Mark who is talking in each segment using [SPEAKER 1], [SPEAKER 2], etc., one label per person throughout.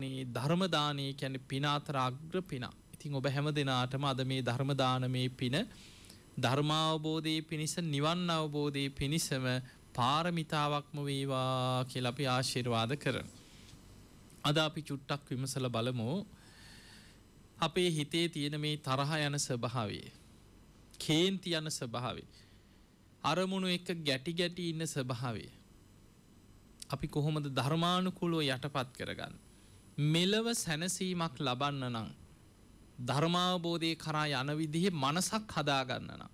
[SPEAKER 1] ධර්මදානය කැන පිනාතර අග්‍ර පිනා. ඉතින් ඔබ හැම දෙනාටම අද මේ ධර්මදානමේ පින ධර්මාවබෝධය පිණිස නිවන් අවබෝධය පිණිසම පාරමිතාවක්ම වේවා කියලපි ආශිර්වාද කරන. අද අපි චුට්ටක් විමසල බලමු අපේ හිතේ තියෙන මේ තරහ යන ස්වභාවේ. කේන්ති යන ස්වභාවේ. අරමුණු එක ගැටි ගැටි ඉන්න ස්වභාවේ. අපි කොහොමද ධර්මානුකුලෝ යටපත් කරගන්න. මෙලව සැනසීමක් ලබන්න නං. ධර්මාවබෝධය කරා යන විදිහෙ මනසක් හදාගන්න නම්.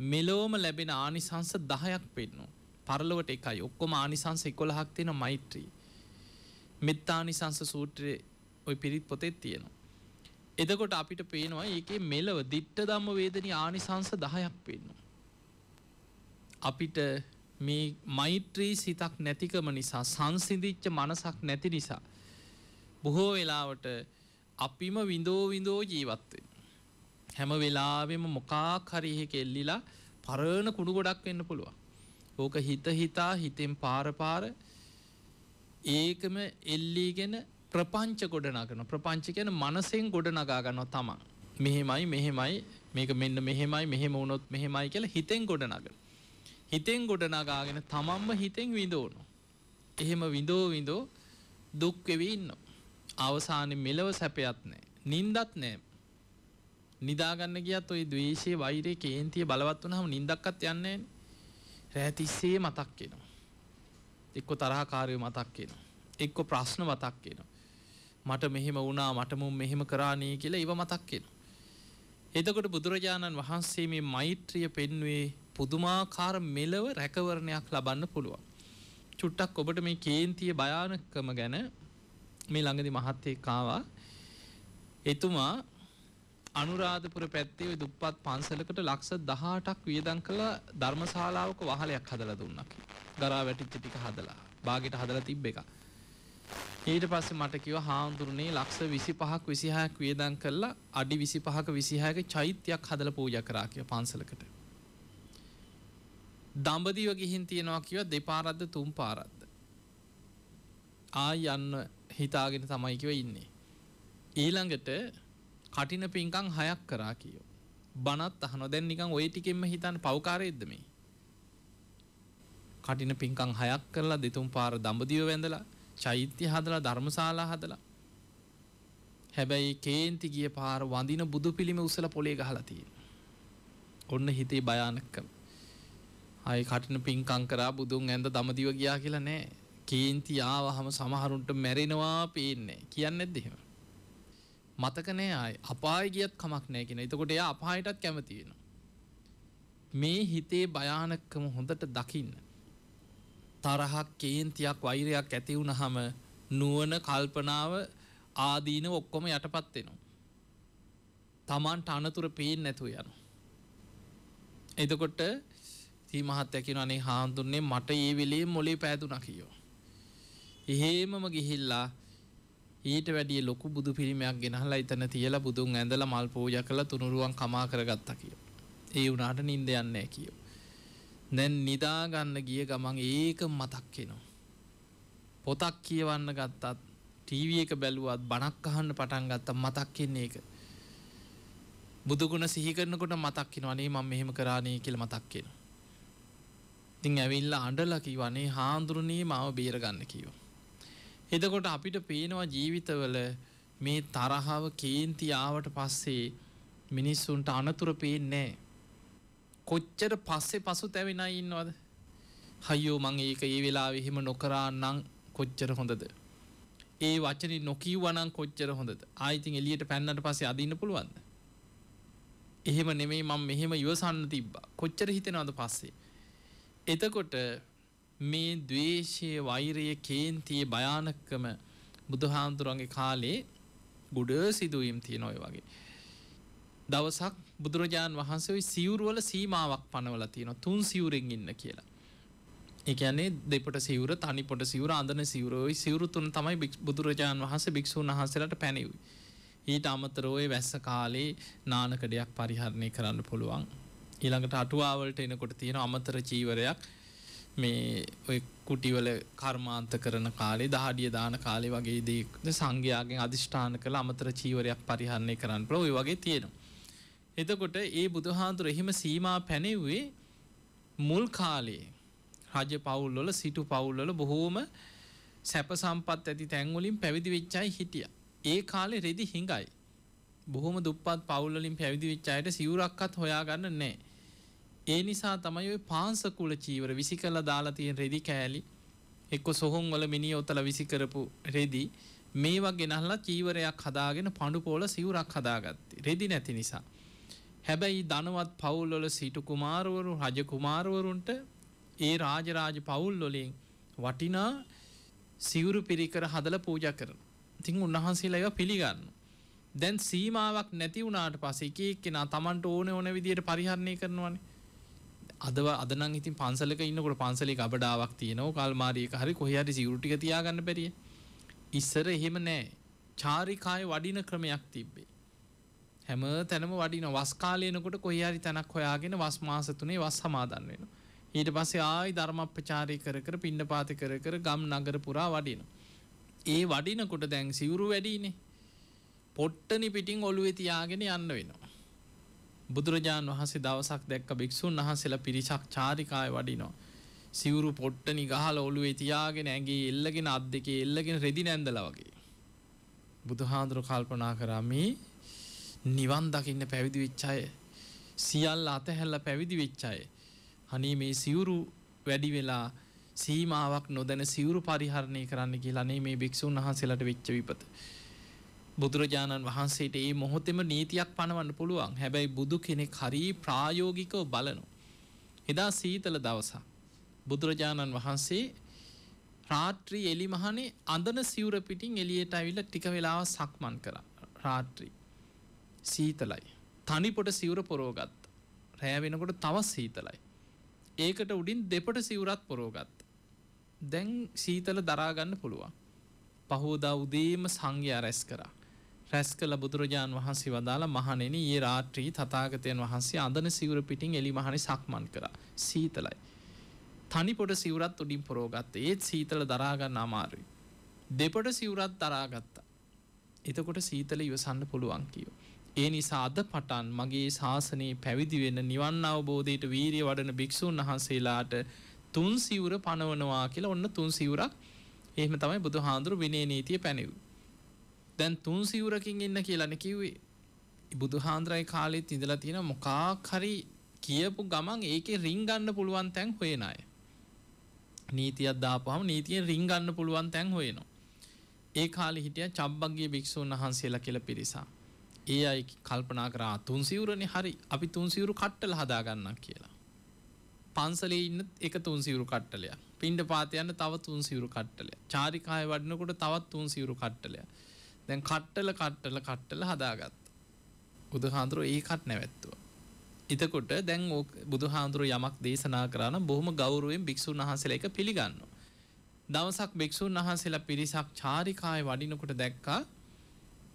[SPEAKER 1] මෙලෝම ලැබෙන ආනිසංස දහයක් පෙන්නු. පරලොවට එකයි ඔක්කොම ආනිසංස එකොළහක් තියෙන මෛත්‍රී. මෙත්තානිසංස සූත්‍රය ඔය පිරිත් පොතෙත් තියෙනවා. එදකොට අපිට පේනවා ඒකේ මෙලව දිට්ට දම්ම වේදනි ආනිසංස දහයක් පෙන්නවා. අපිට මේ මෛත්‍රී සිතක් නැතිකම නිසා සංසිදිච්ච මනසක් නැති නිසා. බොහෝ වෙලාවට අපිම විඳෝ විඳෝ ජීවත්වෙන්. හැම වෙලාවෙම මොකාක් හරිහෙ එල්ලිලා පරණ කුණු ගොඩක් වෙන්න පුළුවන්. ඕක හිත හිතා හිතෙන් පාරපාර ඒකම එල්ලීගෙන ප්‍රපංච ගොඩනගන ප්‍රපංච කියන මනසෙන් ගොඩනගාගන්න තමන්. මෙහෙමයි මෙහෙමයි මේක මෙන්න මෙහෙමයි මෙහෙම වුණොත් මෙහෙමයි කියලා හිතෙන් ගොඩනගන. හිතෙන් ගොඩනගාගෙන තමන්ම හිතෙන් විඳෝනු. එහෙම විඳෝ විඳෝ දුක්වෙවී ඉන්න. අවසානය මෙලව සැපයත් නෑ. නින්දත් නෑ. නිදාගන්න ගියත් ඔයි දවේශය වෛරය කේන්තිය බලවත් වනහම නින්දක්කත් යන්නේ රෑතිස්සේ මතක් කෙනවා. එක්කො තරහකාරය මතක් කෙනවා. එක්කො ප්‍රශ්න මතක් කෙනවා. මට මෙහෙම වුණා මටමුම් මෙහෙම කරානී කියලා ඉව මතක් කෙනවා. එතකොට බුදුරජාණන් වහන්සේ මේ මෛත්‍රිය පෙන්වේ පුදුමාකාර මෙලව රැකවරණයක් ලබන්න පුළුවන්. චුට්ටක් ඔබට මේ කේන්තිය භයානකම ගැන මේ ළඟදි මහත්තේ කාවා එතුමා අනුරාධපුර පැත්තේ දුප්පත් පන්සලකට ලක්ෂ දහටක් වියදන් කළ ධර්මශාලාවක වහලයක් හදල දුන්නක් ගරා වැටිච්ච ටික හදලා බාගෙට හදල තිබ්බ එක ඊට පස්සේ මට කිව හාමුදුරනේ ලක්ෂ විසි පහක් විසිහයක් වියදන් කරලා අඩි විසි පහක විසිහයක චෛත්‍යයක් හදල පූජ කරා කිය පන්සලකට. දම්බදිව ගිහින් තියෙනවා කිව දෙපාරද්ද තුම් පාරද්ද ආ යන්න හිතාගෙන තමයි කිව ඉන්නේ ඊළඟට කටින පින්කං හයක් කරා කියෝ බනත් අහන දැන් නිකං ඔය ටිකෙන්ම හිතන්න පවකාරයද්ද මේ කටින පින්කං හයක් කරලා දෙතුම් පාර දඹදිව වැඳලා චෛත්‍ය හදලා ධර්මශාලා හදලා හැබැයි කේන්ති ගිය පාර වඳින බුදු පිළිම උසල පොලේ ගහලා තියෙන. ඔන්න හිතේ භයානකම. අය කටින පින්කං කරා බුදුන් ඇඳ දමදිව ගියා කියලා නෑ. කේන්ති ආවහම සමහරුන්ට මැරෙනවා පේන්නේ. කියන්න නැද්ද එහෙම? මතක නෑ ආයි අපාය ගියත් කමක් නෑ කියන. එතකොට එයා අපායටත් කැමති වෙනවා. මේ හිතේ භයානකම හොඳට දකින්න. තරහක් කේන්තියක් වෛරයක් ඇති වුණහම නුවණ කල්පනාව ආදීන ඔක්කොම යටපත් වෙනවා. තමන්ට අනතුර පේන්නේ නැතුව යනවා. එතකොට තී මහත්තයා කියනවා අනේ හාමුදුරනේ මට ඒ වෙලේ මොලේ පෑදුනා කියෝ. එහෙමම ගිහිල්ලා ඊට වැඩිය ලොකු බුදු පිළිමයක් ගෙනහලා එතන තියලා බුදුන් ඇඳලා මල් පූජා කරලා තුනුරුවන් කමා කරගත්තා කියෝ. ඒ වුණාට නිින්ද යන්නේ නැහැ කියෝ. දැන් නිදාගන්න ගිය ගමන් ඒක මතක් වෙනවා. පොතක් කියවන්න ගත්තත් ටීවී එක බැලුවත් බණක් අහන්න පටන් ගත්ත මතක් වෙන්නේ ඒක. බුදුගුණ සිහි කරනකොට මතක් වෙනවා අනේ මම මෙහෙම කරානේ කියලා මතක් වෙනවා. ඉතින් ඇවිල්ලා අඬලා කිව්වනේ හාඳුරුණී මාව බේරගන්න කිව්වා. එතකොට අපිට පේනවා ජීවිතවල මේ තරහව කේන්ති ආවට පස්සේ මිනිස්සුන්ට අනතුර පේන්නේ කොච්චර පස්සේ පසු තැවෙන ඉන්නවද? හයෝ මං ඒක ඒ වෙලා එහෙම නොකරා නං කොච්චර හොඳද? ඒ වචන නොකීවනං කොච්චර හොඳද? ආයිතින් එලියට පැන්නට පස්සේ අදින්න පුළුවන්ද? එහෙම නෙමෙයි මම මෙහෙම ඉවසන්න තිබ්බා. කොච්චර හිතෙනවද පස්සේ? එතකොට මේ දවේශය වෛරය කේන්තිය භයානක්කම බුදුහාමුදුරන්ගේ කාලේ ගුඩ සිදුවීම් තියෙනොය වගේ දවසක් බුදුරජාණන් වහන්සේ සිවුරුවල සීමාවක් පනවල තියෙන තුන් සිවුරෙන් ඉන්න කියලා. එකනේ දෙපට සිවර තනි පොට සිවර අඳන සිවරෝයි සිවරු තුන් තමයි බුදුරජාණන් වහන්ස භික්ෂූන් වහන්සේලට පැනවයි. ඊට අමතරෝය වැස්ස කාලේ නානකඩයක් පරිහරණය කරන්න පුළුවන්. ඊළඟට අටුවාවලට එනකොට තියෙන අමතර චීවරයක් මේ ඔය කුටිවල කර්මාන්ත කරන කාලේ දහඩිය දාන කාලේ වගේ දේ සංඝයාගෙන් අධිෂ්ඨාන කළ අමතර චීවරයක් පරිහරණය කරන්න පුළුවන් ඔය වගේ තියෙනවා. එතකොට ඒ බුදුහාඳුර එහෙම සීමා පැනෙව්වේ මුල් කාලේ රජ පවුල්වල සිටු පවුල්වල බොහෝම සැප සම්පත් ඇති තැන්වලින් පැවිදි වෙච්චයි හිටිය. ඒ කාලේ රෙදි හිඟයි. බොහොම දුප්පත් පවුල්වලින් පැවිදි වෙච්ච අයට සිවුරක්වත් හොයාගන්න නැහැ. ඒ නිසා තමයි ඔය පාංශකුල චීවර විසි කළ දාලා තියෙන රෙදි කෑලි එක්ක සොහොන් වල මිනි ඔතල විසි කරපු රෙදි මේවා ගෙනහලා චීවරයක් හදාගෙන පඳු පොල සිවුරක් හදාගත්තේ රෙදි නැති නිසා. හැබැයි ධනවත් පවුල්වල සිටු කුමාරවරු රජ කුමාරවරුන්ට ඒ රාජරාජ පවුල් වලින් වටිනා සිවුරු පිරිකර හදල පූජ කරන. තිං උන්වහන්සේලා ඒවා පිළිගන්න. දැන් සීමාවක් නැති වුණාට පස්සේ එක එක්කෙනා Tamanට ඕන ඕන විදියට පරිහරණය කරනවානේ. අදව අදනම් ඉතින් පන්සලක ඉන්නකොට පන්සලේ කබඩාවක් තියෙනවා කල්මාරියක හරි කොහේ හරි සිවුරු ටික තියාගන්න බැරිය. ඉස්සර එහෙම නෑ. චාරිකායේ වඩින ක්‍රමයක් තිබ්බේ. හැම තැනම වඩින වස් කාලයනකොට කොහේ හරි තැනක් හොයාගෙන වස් මාස තුනේ වස් සමාදන් වෙනවා. ඊට පස්සේ ආයි ධර්මප්‍රචාරය කර කර පිණ්ඩපාත කර කර ගම් නගර පුරා වඩිනවා. ඒ වඩිනකොට දැන් සිවුරු වැඩිනේ. පොට්ටනි පිටින් ඔළුවේ තියාගෙන යන්න වෙනවා. බුදුරජාණන් වහන්සේ දවසක් දැක්ක භික්‍ෂූන් වහන්සේලා පිරිසක් චාරිකාය වඩිනවා. සිවුරු පොට්ටනි ගහල ඔළුවේ තියාගෙන ඇගේ එල්ලගෙන අත් දෙකේ එල්ලගෙන රෙදි නැන්දල වගේ. බුදුහාදුරු කල්පනා කරමි නිවන් දකින්න පැවිදි විච්චාය සියල්ල අතහැල්ල පැවිදි විච්චාය. හනේ මේ සිවුරු වැඩි වෙලා සීමාවක් නොදැන සිවුරු පරිහරණය කරන්න කියලානේ මේ භික්‍ෂූන් වහන්සේලට වෙච්ච විපත. බුදුරජාණන් වහන්සේට ඒ මොහොතෙම නීතියක් පනවන්න පුළුවන් හැබැයි බුදු කෙනෙක් හරී ප්‍රායෝගිකව බලනු. එදා සීතල දවසා. බුදුරජාණන් වහන්සේ රාත්‍රී එලි මහනේ අඳන සිවුර පිටින් එලියට ඇවිල්ල ටික වෙලාව සක්මන් කර රාත්‍රී සීතලයි. තනිපොට සිවුර පොරෝගත් රෑ වෙනකොට තවත් සීතලයි. ඒකට උඩින් දෙපට සිවුරත් පොරෝගත්. දැන් සීතල දරාගන්න පුළුවන්. පහෝදා උදේම සංඝයා රැස් කරා. රැස් කළ බුදුරජාණන් වහන්සේ වදාළ මහනෙන ඒ රාත්‍රී තතාගතයන් වහන්සේ අදන සිවර පිටින් එලි මහනි සක්මන් කර සීතලයි. තනි පොට සිවරත් උඩින් පොරෝගත්ත ඒත් සීතල දරාගන්න අමාරුයි. දෙපොට සිවරත් දරාගත්තා. එතකොට සීතල ඉවසන්න පුළුවන් කියෝ. ඒ නිසා අද පටන් මගේ ශාසනයේ පැවිදි වෙන්න නිවන් අවබෝධයට වීරිය වඩන භික්‍ෂූන් වහන්සේලාට තුන් සිවුර පනවනවා කියලා ඔන්න තුන් සිවුරක් එහෙම තමයි බුදු හාන්දුරු විනේ නීතිය පැනව්. දැන් තුන් සිවුරකින් ඉන්න කියලන කිව්වේ බුදු හාන්ද්‍රයි කාලෙත් ඉඳලා තියෙන මොකාක් හරි කියපු ගමන් ඒක රිංගන්න පුළුවන් තැන් හොයෙන අය. නීතියක් දාපහම නීතියෙන් රිංගන්න පුළුවන් තැන් හොයනවා. ඒ කාලි හිටිය චබ්බක්ගේ භික්‍ෂූන් වහන්සේලා කියල පිරිසා. ඒ අයි කල්පනා කරා තුන් සිවුරණි හරි අපි තුන් සිවුරු කට්ටල හදාගන්න කියලා. පන්සලේ ඉන්න එක තුන් සිවුරු කට්ටලයක් පින්ඩ පාතයන්න තව තුන් සිවුරු කට්ටලය චාරිකාය වඩනකොට තවත් තුන් සිවුරු කට්ටලය දැන් කට්ටල කට්ටල කට්ටල හදාගත් බුදු හාන්දුරුව ඒකත් නැවැත්තුව. එතකොට දැන් ඕ බුදු හාන්දුරු යමක් දේශනා කරන බොහොම ගෞරුවෙන් භික්‍ෂූන් වහන්සේල එක පිළිගන්න. දවසක් භික්‍ෂූන් වහන්සේලා පිරිසක් චාරිකාය වඩිනකොට දැක්කා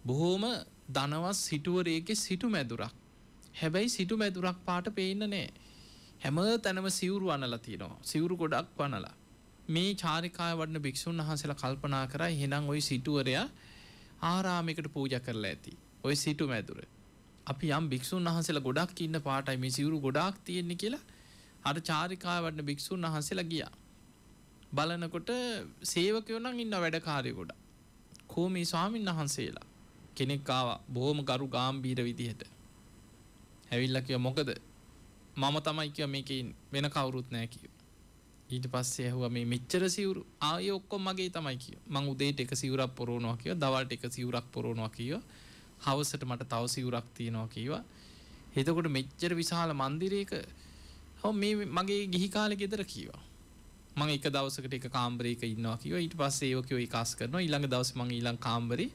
[SPEAKER 1] බොහෝම දනවස් සිටුවරේක සිටු මැදුරක් හැබැයි සිටු මැදුරක් පාට පේන්න නෑ හැම තැනම සිවුරු අනලා තියෙනවා. සිවුරු ගොඩක් වනලා. මේ චාරිකාය වඩන භික්‍ෂූන් වහන්සේලා කල්පනා කර හෙනම් ඔයි සිටුවරයා ආරාමිකට පූජ කරලා ඇති. ඔය සිටු මැදුර අපි යම් භික්‍ෂූන් වහන්සේලා ගොඩක් ඉන්න පාටයි මේ සිවුරු ගොඩක් තියෙන්නේ කියලා අර චාරිකාය වඩන භික්‍ෂූන් වහන්සේලා ගියා. බලනකොට සේවකයෝනම් ඉන්න වැඩකාරය ගොඩ කෝ මේ ස්වාමීන් වහන්සේලා කෙනෙක් ආවා බොහොම ගරු ගාම්බීර විදිහට. ඇවිල්ල කිය මොකද? මම තමයි කිය මේක වෙන කවුරුත් නෑ කිය ඊට පස්සේ ඇහුව මේ මෙච්චර සිවුරු? ආය ඔක්කොම මගේ තමයි කිය මං උදේට එක සිවුරක් පොරෝනවා කිය දවල්ට එක සිවුරක් පොරෝනවා කිය හවසට මට තව සිවුරක් තියෙනවා කීවා එතකොට මෙච්චර විශාල මන්දිරයක හෝ මේ මගේ ගිහි කාලෙ ගෙදර කීවා මං එක දවසකට එක කාම්බරයක ඉන්නවා කිව ඊට පස්සේ ඒකෝ විකාස් කරනවා. ඊළඟ දවස් මං ඊළඟ කාම්බරේ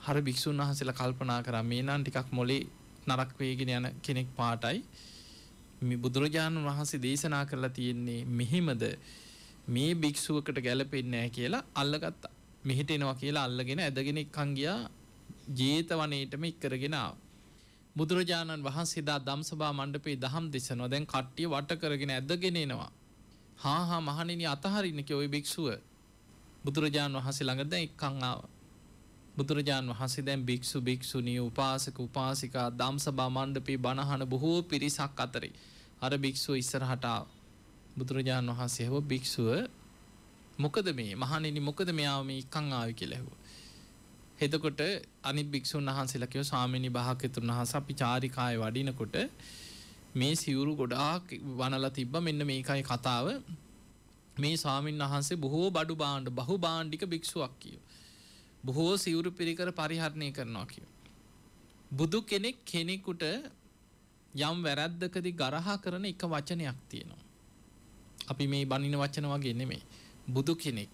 [SPEAKER 1] හර භික්ෂූන් වහන්සේලා කල්පනා කරා මේ නම් ටිකක් මොලේ නරක් වේගෙන යන කෙනෙක් පාටයි. මේ බුදුරජාණන් වහන්සේ දේශනා කරලා තියෙන්නේ මෙහෙමද මේ භික්ෂුවකට ගැලපෙන්නේ නැහැ කියලා අල්ලගත්තා. මෙහෙට එනවා කියලා අල්ලගෙන ඇදගෙන එක්කන් ගියා ජේතවනයේටම ඉක්කරගෙන ආවා. බුදුරජාණන් වහන්සේ දා ධම්සභා මණ්ඩපේ දහම් දෙසනවා. දැන් කට්ටිය වට කරගෙන ඇදගෙන එනවා. හා හා මහණෙනි අතහරින්න කිය ওই භික්ෂුව බුදුරජාණන් වහන්සේ ළඟ දැන් එක්කන් ආවා. බුදුරජාණන් වහන්සේ දැන් භික්ෂු භික්ෂුණී උපාසක උපාසිකා ධම්සභා මණ්ඩපේ බණහන බොහෝ පිරිසක් අතරේ අර භික්ෂුව ඉස්සරහට ආවා. බුදුරජාණන් වහන්සේ හව භික්ෂුව මොකද මේ මහණෙනි මොකද මෙයාව මේ එක්කන් ආවේ කියලා ඇහුවා. එතකොට අනිත් භික්ෂුන් වහන්සේලා කිව්වා ස්වාමීනි භාග්‍යතුන් වහන්සේ අපි චාරිකාවේ වඩිනකොට මේ සිවුරු ගොඩාක් වනලා තිබ්බ මෙන්න මේකයි කතාව මේ ස්වාමීන් වහන්සේ බොහෝ බඩු බාණ්ඩ බහු බාණ්ඩික භික්ෂුවක් කියෝ. බොහෝ සිවුරු පිරිකර පරිහරණය කරනවා කියෝ. බුදු කෙනෙක් කෙනෙකුට යම් වැරැද්දකදි ගරහා කරන එක වචනයක් තියෙනවා. අපි මේ බනින වචන වගේ නෙමේ. බුදු කෙනෙක්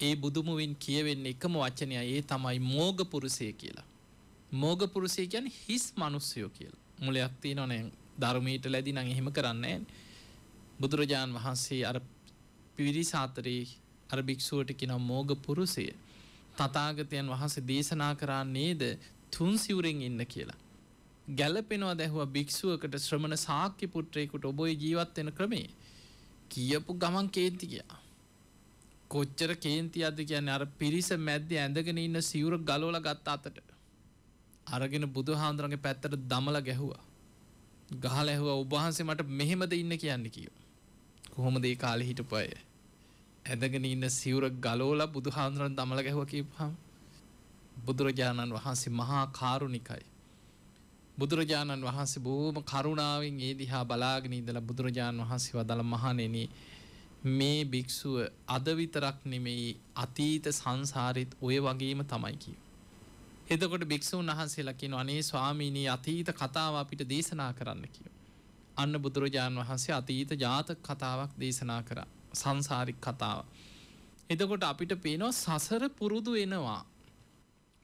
[SPEAKER 1] ඒ බුදුමුවින් කියවෙන්න එකම වචනය ඒ තමයි මෝගපුරුසය කියලා. මෝගපුරුසය ගැන හිස් මනුස්සයෝ කියලා. මුලයක් තියෙනවනෑ ධර්මීට ලැදි නං එහෙම කරන්න බුදුරජාණන් වහන්සේ අර පිරිසාතරයේ අර භික්ෂුවට කෙනම් මෝග පුරුසය තතාගතයන් වහන්සේ දේශනා කරන්නේද තුන් සිවුරෙන් ඉන්න කියලා. ගැලපෙනවා දැහුව භික්ෂුවකට ශ්‍රමණ සාක්‍ය පුට්‍රයකුට ඔබොයි ජීවත්වෙන ක්‍රමේ කියපු ගමන් කේන්ති කියා. කොච්චර කේන්ති අද කියන්න අර පිරිස මැද්ද ඇඳගෙන ඉන්න සිවුර ගලෝල ගත්ත අතට. අරගෙන බුදු හාන්දුරගේ පැත්තට දමල ගැහුවා. ගහල ඇහුව ඔබහන්සේ මට මෙහෙමද ඉන්න කියන්න කියෝ. කොහොම දේ කාලෙ හිටපය. ඇදගෙන ඉන්න සිවුර ගලෝල බුදු හාන්දුරන් දමල ගැහුව කිපහම්. බුදුරජාණන් වහන්සේ මහා කාරුණිකයි. බුදුරජාණන් වහන්සේ බෝම කරුණාවෙන් ඒ දිහා බලාගෙන ඉඳලා බුදුරජාණන් වහන්සේ වදල මහනෙන මේ භික්ෂුව අද විතරක් නෙමෙයි අතීත සංසාරිත් ඔය වගේම තමයි කියව. එතකොට භික්‍ෂූන් වහන්සේලකින අනේ ස්වාමීනී අතීත කතාව අපිට දේශනා කරන්න කියව. අන්න බුදුරජාණන් වහන්සේ අතීත ජාතක කතාවක් දේශනා කර සංසාරික් කතාව. එතකොට අපිට පේනවා සසර පුරුදු එනවා.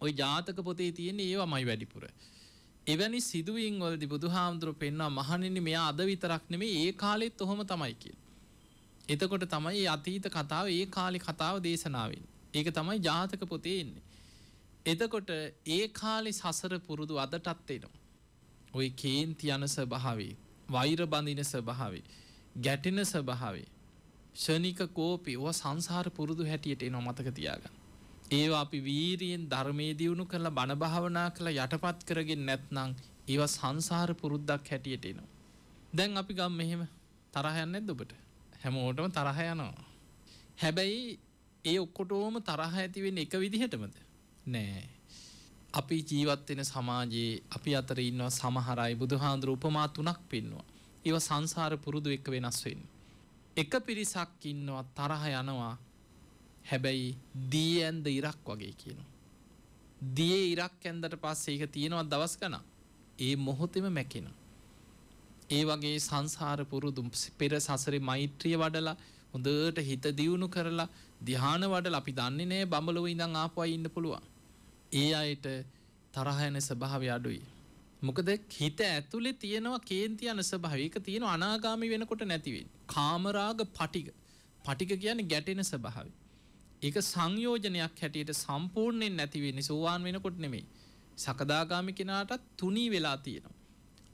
[SPEAKER 1] ඔය ජාතක පොතේ තියෙන ඒවා මයි වැඩිපුර. එවැනි සිදුවීන් වලදි බුදු හාමුදුරුව පෙන්වා මහනිනි මෙයා අද විතරක් නෙමේ ඒ කාලෙත් ඔහොම තමයි කිය. එතකොට තමයි අතීත කතාව ඒ කාලි කතාව දේශනාවෙන්. ඒක තමයි ජාතක පොතේ එන්නේ. එතකොට ඒ කාලි සසර පුරුදු අදටත් එනවා. ඔය කේන්ති යන ස්වභාවේ වෛර බඳින ස්වභාවේ ගැටෙන ස්වභාවේ ෂනික කෝපි ඔ සංසාර පුරුදු හැටියට එනවා මතක තියාගන්න. ඒවා අපි වීරියෙන් ධර්මය දියුණු කරලා බණභාවනා කළ යටපත් කරගෙන නැත්නං ඒව සංසාර පුරුද්දක් හැටියට එනවා. දැන් අපි ගම් මෙහෙම තරහයන්න ඇදොබට හැමෝටම තරහ යනවා. හැබැයි ඒ ඔක්කොටෝම තරහ ඇතිවෙන් එක විදිහටමද නෑ. අපි ජීවත්වෙන සමාජයේ අපි අතර ඉන්නවා සමහරයි බුදුහාන්දුර උපමා තුනක් පෙන්නවා. ඒව සංසාර පුරුදු එක වෙනස්වෙන්. එක පිරිසක් ඉන්නවා තරහ යනවා හැබැයි දී ඇන්ද ඉරක් වගේ කියනවා. දිය ඉරක් ඇන්දට පස්සේ ඒක තියෙනවා දවස් ගන ඒ මොහොතෙම මැකෙන. ඒ වගේ සංසාර පුරුදුම් පෙර සසරි මෛත්‍රිය වඩලා හොඳට හිත දියුණු කරලා දිහාන වඩල අපි දන්නේ නෑ බඹලොව ඉඳං ආපුයි ඉන්න පුළුවන්. ඒ අයට තරහයන ස්භාවය අඩුයි. මොකද හිත ඇතුළේ තියෙනවා කේන්ති යන ස්භාවක තියෙන අනාගාමි වෙනකොට නැතිවෙන්. කාමරාග පටික පටික කියන ගැටෙන ස්භාව. ඒක සංයෝජනයක් හැටියට සම්පූර්ණයෙන් නැතිවෙන්නේ සෝවාන් වෙනකොට නෙමෙයි. සකදාගාමි කෙනාටත් තුනී වෙලා තියෙනවා.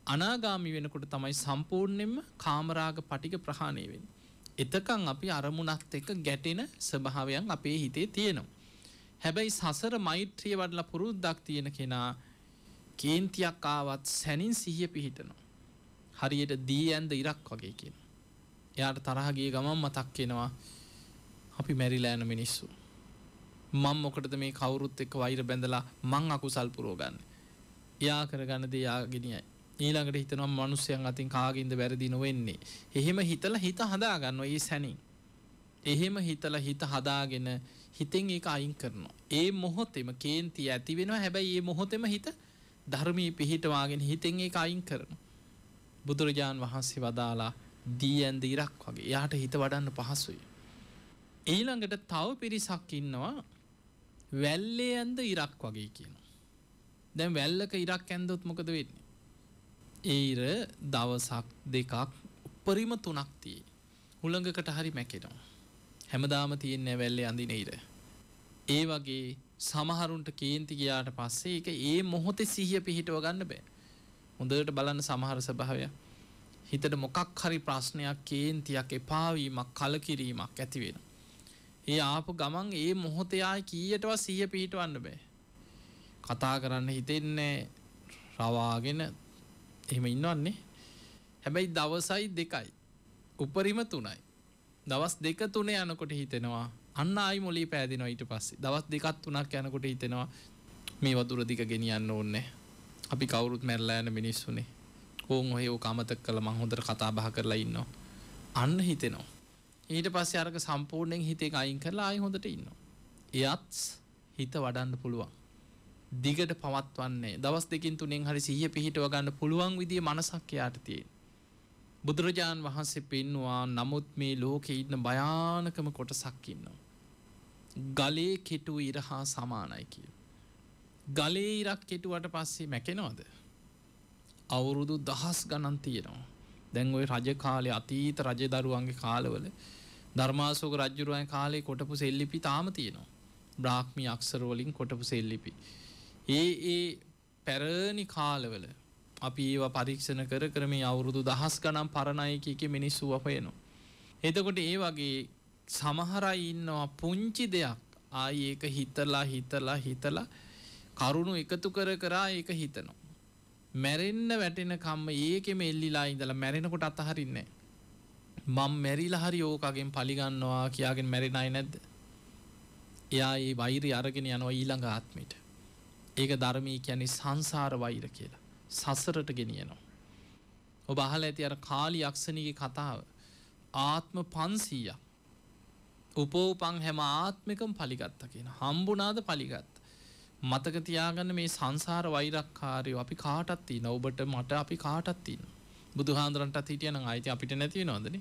[SPEAKER 1] අනාගාමි වෙනකොට තමයි සම්පූර්ණයෙන්ම කාමරාග පටික ප්‍රහාණයවෙන්. එතකං අපි අරමුණත් එක ගැටෙන ස්වභාවයන් අපේ හිතේ තියෙනවා. හැබැයි සසර මෛත්‍රිය වඩල පුරුද්දක් තියෙන කෙනා කේන්තියක් ආවත් සැනින් සිහිය පිහිටනවා. හරියට දී ඇන්ද ඉරක් වගේ කියෙන. එයාට තරහගේ ගමන් මතක් කෙනවා අපි මැරිලෑන මිනිස්සු. මං මොකටද මේ කවුරුත් එක්ක වෛර බැඳලා මං අකුසල් පුරෝගන්න. යා කරගන්න දේ යාගෙනයයි. ඊළඟට හිතනම් මනුස්්‍යයන් අතින් කාගින්ද වැරදි නොවෙන්නේ. එහෙම හිතල හිත හදාගන්න ඒ සැනින්. එහෙම හිතල හිත හදාගෙන හිතෙන් ඒ අයින් කරනවා. ඒ මොහොතෙම කේන්ති ඇති වෙනවා හැබැයි ඒ මොහොතෙම හිත ධර්මී පිහිටවාගෙන හිතෙන් ඒ අයින් කරන. බුදුරජාණන් වහන්සේ වදාලා දී ඇන්ද ඉරක් වගේ යාට හිත වඩන්න පහසුයි. ඊළඟට තව පිරිසක් ඉන්නවා වැල්ලේ ඇන්ද ඉරක් වගේ කියන. දැන් වැල්ලක ඉරක් ඇන්දොත් මොකද වෙන්නේ. ඒර දවසක් දෙකක් උපරිම තුනක් තිය. හුළඟකට හරි මැකෙනවා. හැමදාම තියෙන්නේ වැල්ලේ අඳින ඉර. ඒ වගේ සමහරුන්ට කේන්ති ගියාට පස්සේ එක ඒ මොහොතේ සිහිය පිහිටව ගන්න බෑ. හොඳට බලන්න සමහර ස්වභාවය. හිතට මොකක් හරි ප්‍රශ්නයක් කේන්තියක් එපාවීමක් කලකිරීමක් ඇතිවෙන. ඒ ආපු ගමන් ඒ මොහොතයායි කීයටව සිය පිහිටවන්න බෑ. කතා කරන්න හිතෙන්නේ රවාගෙන එහෙම ඉන්නවන්නේ. හැබැයි දවසයි දෙකයි. උපරිම තුනයි. දවස් දෙක තුන යනකොට හිතෙනවා අන්න ආයි මොලි පෑදිනවා ඊට පස්සේ. දවස් දෙකත් තුනක් යනකොට හිතෙනවා මේ වතුර දික ගෙනියන්න ඕන්නේ අපි කවුරුත් මැරලා යන මිනිස්සුනේ. ඕන් ඔය ඕක අමතක කළ මං හොඳට කතා බහ කරලා ඉන්නවා. අන්න හිතෙනවා. ඊට පස්සේ අරක සම්පූර්ණයෙන් හිතේ අයින් කරලා ආයි හොඳට ඉන්නවා එයත් හිත වඩන්න පුළුවන් දිගට පවත්වන්නේ දවස් දෙකින් තුනෙන් හරි සිහිය පිහිටව ගන්න පුළුවන් විදිය මනසක් යාට තියෙන බුදුරජාණන් වහන්සේ පෙන්නවා නමුත් මේ ලෝකෙ ඉන්න භයානකම කොටසක් ඉන්නවා. ගලේ කෙටු ඉර හා සමානයි කිය. ගලේ ඉරක් කෙටුවට පස්සේ මැකෙනවද. අවුරුදු දහස් ගණන් තියෙනවා. දැන් ඔය රජ කාලේ අතීත රජ දරුවන්ගේ කාලවල ධර්මාසෝක රජ්ජුරුවන් කාලේ කොටපු සෙල්ලිපි තාම තියෙනවා. බ්‍රාහ්මි අක්සරවලින් කොටපු සෙල්ලිපි. ඒ ඒ පැරණි කාලවල අපි ඒවා පරීක්ෂණ කර කරමේ අවුරුදු දහස් ගනම් පරණයකක මිනිස්සු අපයනවා. එතකොට ඒ වගේ සමහරයි ඉන්නවා පුංචි දෙයක් ආය ඒක හිතලා හිතලා හිතලා කරුණු එකතු කර කරා ඒක හිතනවා. මැරෙන්න වැටෙන කම්ම ඒකෙම එල්ලිලා ඉඳලා මැරෙනකොට අතහරින්නේ. මං මැරිලා හරි ඕකගෙන් පලිගන්නවා කියාගෙන් මැරෙනයි නැද්ද. එයා ඒ වෛරි අරගෙන යනවා ඊළඟ ආත්මට. ඒක ධර්මී කියන්නේ සංසාර වෛර කියලා. සසරට ගෙනියනවා. ඔබ අහල ඇති අර කාලි යක්ෂණගේ කතාව ආත්ම පන්සීයක් උපෝපං හැම ආත්මිකම් පලිගත්ත කියෙන හම්බුනාද පලිගත් මතක තියාගන්න මේ සංසාර වෛරක්කාරයෝ අපි කාටත්ති නොවබට මට අපි කාටත්තින්න බුදුහාන්දුරන්ට හිටියන අයිති අපිට නැති නොදන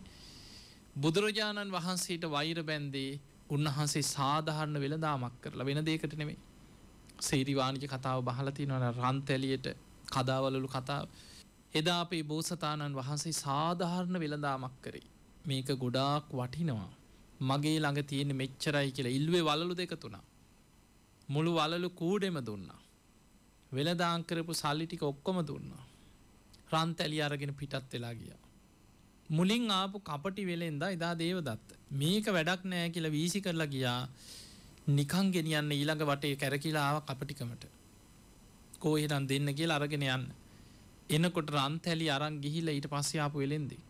[SPEAKER 1] බුදුරජාණන් වහන්සේට වෛර බැන්දේ උන්වහන්සේ සාධහරණ වෙළදාමක් කරලා වෙන දේකට නෙමේ සේරිවානික කතාව බහලති නොන රන්තැලියට කදාවලලු කතාව. එදා අපේ බෝසතාණන් වහන්සේ සාධාරණ වෙළදාමක් කරේ. මේක ගොඩාක් වටිනවා. මගේ ළඟ තියෙන මෙච්චරයි කියලා ඉල්ුවේ වලලු දෙක තුනා මුළු වලලු කූඩෙම දුන්නා. වෙළදාංකරපු සල්ලිටික ඔක්කොම දුන්නා. රන්තැලි අරගෙන පිටත් වෙලා ගිය. මුලින් ආපු කපටි වෙලෙන්ද එදා දේවදත්ත. මේක වැඩක් නෑ කියලා වීසි කරලා ගියා. නිකං ගෙනියන්න ඊළඟ වටේ කැරකිලාව කපටිකමට. කෝහිරන් දෙන්න කිය අරගෙන යන්න. එනකොට රන්තැලි අරන් ගිහිල ඊට පස්සයාපු වෙලෙන්දේ.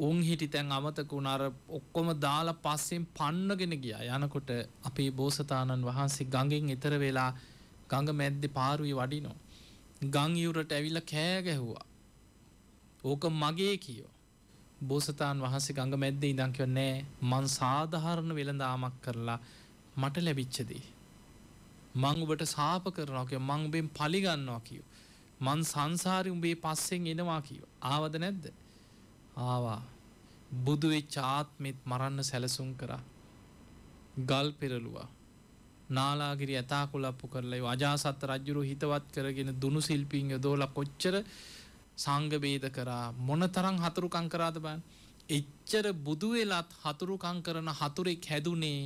[SPEAKER 1] උන් හිටි තැන් අමතකුණාර ඔක්කොම දාලා පස්සෙන් පන්නගෙන ගිය. යනකොට අපේ බෝසතාණන් වහන්සේ ගඟෙන් එතර වෙලා ගඟ මැද්දෙ පාරුවි වඩිනෝ ගංයවුරට ඇවිල්ල කෑගැහුවා ඕක මගේ කියෝ බෝසතාන් වහන්සේ ගඟ මැද්ද ඉදංකව නෑ මන් සාධහරණ වෙළඳාමක් කරලා මට ලැබිච්චදී මං ඔබට සාප කරනක මං උබෙන් පලිගන්නවා කියෝ. මන් සංසාරි උඹේ පස්සෙන් එනවා කියෝ. ආවද නැද්ද. ආවා බුදුවෙච් ආත්මෙත් මරන්න සැලසුම් කරා. ගල් පෙරලුවා. නාලාගිරි ඇතා කුලප්පු කරලයි අජාසත්ත රජ්ජුරු හිතවත් කරගෙන දුනු සිල්පින් යොදෝල කොච්චර සංගබේද කරා මොන තරං හතුරුකං කරාද බන් එච්චර බුදුවෙලත් හතුරුකං කරන හතුරෙක් හැදුනේ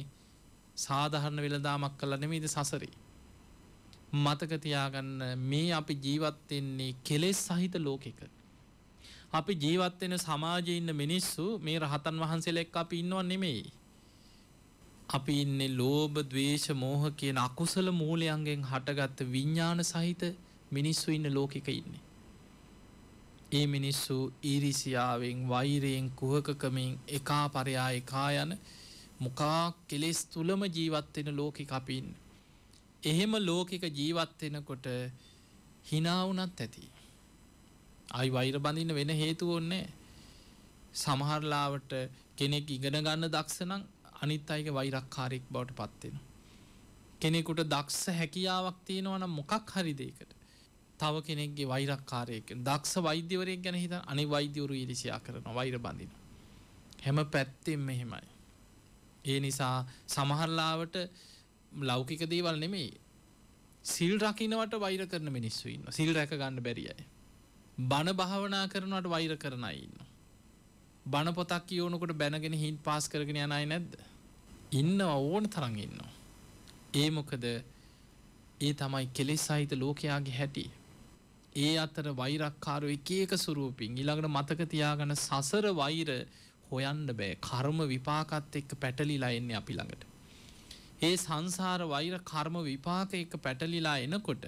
[SPEAKER 1] සාධහරණ වෙළදාමක් කළ නෙමේද සසරි. මතකතියාගන්න මේ අපි ජීවත්වෙන්නේ කෙලෙස් සහිත ලෝකෙක. අපි ජීවත්වෙන සමාජය ඉන්න මිනිස්සු මේ රහතන් වහන්සේලෙක් අපි ඉන්නවන් නෙමෙයි. අපි ඉන්නේ ලෝබ දවේශ මෝහ කියන අකුසල මූලයන්ගෙන් හටගත්ත විඤ්ඥාන සහිත මිනිස්සු ඉන්න ලෝකෙක ඉන්නේ. ඒ මිනිස්සු ඊරිසියාවෙන් වෛරයෙන් කුහකකමින් එකා පරයා එකා යන මොකා කෙලෙස් තුළම ජීවත්වෙන ලෝකෙ අපින්. එහෙම ලෝකික ජීවත්වෙනකොට හිනාවනත් ඇති. අයි වෛර බඳන්න වෙන හේතු ඔන්නේ සමහරලාවට කෙනෙක් ඉගෙන ගන්න දක්ෂනං අනිත් අයික වෛරක්කාරෙක් බවට පත්වෙන. කෙනෙකුට දක්ෂ හැකියාවක් තියෙනවනම් මොකක් හරි දේකට. තව කෙනෙක්ගේ වෛරක්කාරයක දක්ෂ වෛද්‍යවරයක් ගැන හිත අනි වෛද්‍යවරු ඉරිසියා කරන වෛර බඳින. හැම පැත්තෙන් මෙහෙමයි. ඒ නිසා සමහරලාවට ලෞකික දේවල් නෙමෙයි සිල් රකිනවට වෛර කරන මිනිස්සු ඉන්න සිල් රැක ගන්න බැරියයි. බණ භාවනා කරනවට වෛර කරන ඉන්න. බණ පොතක් කියෝනකොට බැනගෙන හින් පාස් කරගෙන යනයි නැද්ද. ඉන්න ඕන තරන් ඉන්න. ඒ මොකද ඒ තමයි කෙලෙස් සහිත ලෝකයාගේ හැටි. ඒ අතර වෛරක්කාරු එක ඒක සුරූපින් ඊළඟට මතක තියාගන්න සසර වෛර හොයන්න බෑ කර්ම විපාකත් එක්ක පැටලිලා එන්නේ අපි ළඟට. ඒ සංසාර වෛර කර්ම විපාක එක පැටලිලා එනකොට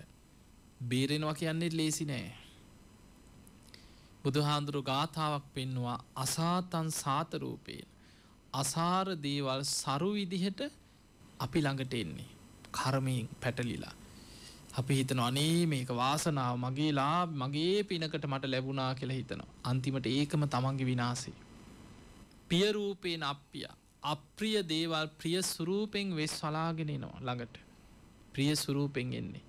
[SPEAKER 1] බේරෙනවා කියන්නේ ලේසි නෑ. බුදුහාන්දුරු ගාථාවක් පෙන්නවා අසාතන් සාතරූපයෙන්. අසාර දේවල් සරු විදිහට අපි ළඟට එන්නේ. කර්මයෙන් පැටලිලා. අපි හිතන අනේ මේක වාසනාව මගේ ලා මගේ පිනකට මට ලැබුණා කියලා හිතනවා. අන්තිමට ඒකම තමන්ගේ විනාසේ. පියරූපයෙන් අප්පිය අප්‍රිය දේවල් ප්‍රිය සුරූපෙන් වෙස් වලාගෙනනවා ළඟට. ප්‍රිය සුරූපෙන් එන්නේ.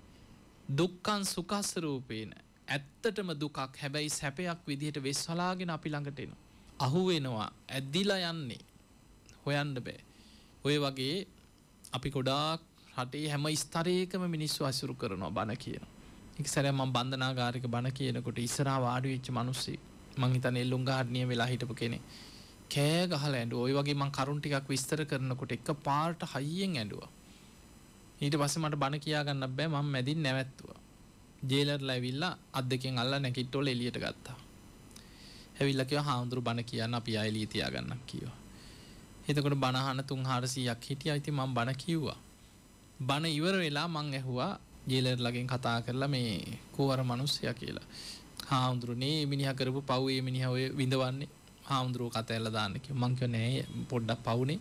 [SPEAKER 1] දුක්කන් සුකස්සරූපේන ඇත්තටම දුකක් හැබැයි සැපයක් විදිහට වෙස් වලාගෙන අපි ළඟට එනවා. අහු වෙනවා ඇද්දිලා යන්නේ හොයන්න බෑ. ඔය වගේ අපි ගොඩාක් රටේ හැම ස්තරයකම මිනිස්සු අසුරු කරනවා බණ කියන. එක සැර ම බන්ධනාගාරික බණ කියනකොට ඉස්සරා වාඩි වෙච්ච මනුස්සේ මංහිතන එල්ලුම් ගාඩනය වෙලා හිටපු කෙනෙ කෑ ගහල ඇඩ ඔය වගේ මං කරුන් ටිකක් විස්තර කරනකොට එක පාට හයියෙන් ඇඩුව ඊට පස්ස මට බණ කියාගන්න බෑ. මං මැදින් නැවැත්තුව. ජේලර් ලැවිල්ලා අත් දෙකෙන් අල්ල නැකිට්ටෝල එලියට ගත්තා. හැවිල්ලකව හාමුදුරු බණ කියන්න අපි අයිලී තියාගන්න කියවා එතකොට බණහන තුන් හාරසියක් හිටිය. අයිති මං බණ කිව්වා. බණ ඉවර වෙලා මං ඇහුවා ජේලර් ලගෙන් කතා කරලා මේ කෝවර මනුස්සය කියලා. හාමුදුරුනේ මිනිහ කරපු පව්ේ මිනිහ ඔය විඳවන්නේ. හාමුදුරුව කත ඇල්ල දාන්නක මංකව නෑ පොඩ්ඩක් පවුනේ.